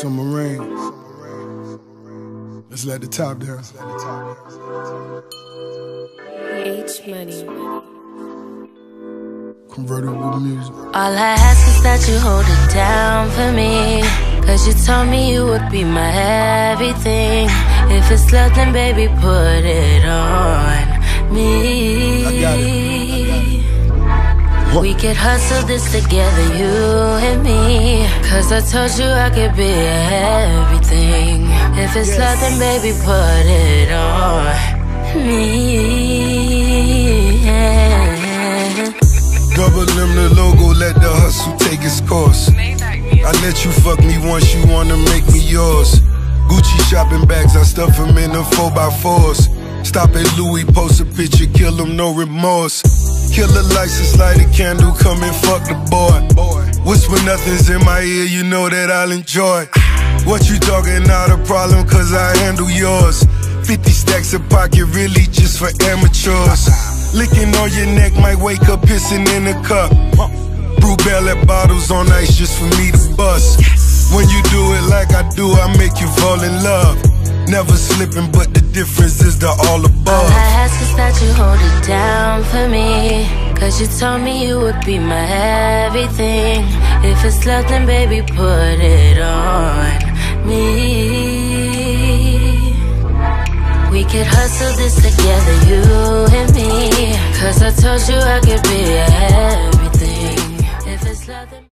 Summer rain. Let's let the top down. H Money. Convertible music. All I ask is that you hold it down for me. Cause you told me you would be my everything. If it's love, then baby, put it on me. It. We could hustle this together, you and me. Cause I told you I could be everything. If it's Yes. love, then baby, put it on me. Double M the logo, let the hustle take its course. I let you fuck me once, you wanna make me yours. Gucci shopping bags, I stuff them in the 4x4s. Stop at Louis, post a picture, kill them, no remorse. Kill a license, light a candle, come and fuck the boy. Whisper nothing's in my ear, you know that I'll enjoy. What you talking, not a problem, cause I handle yours. 50 stacks of pocket, really just for amateurs. Licking on your neck, might wake up pissing in a cup. Brew Bell at bottles on ice just for me to bust. When you do it like I do, I make you fall in love. Never slipping, but the difference is the all All above. I ask is that you hold it down for me. Cause you told me you would be my everything. If it's love then baby put it on me. We could hustle this together you and me. Cause I told you I could be everything. If it's love then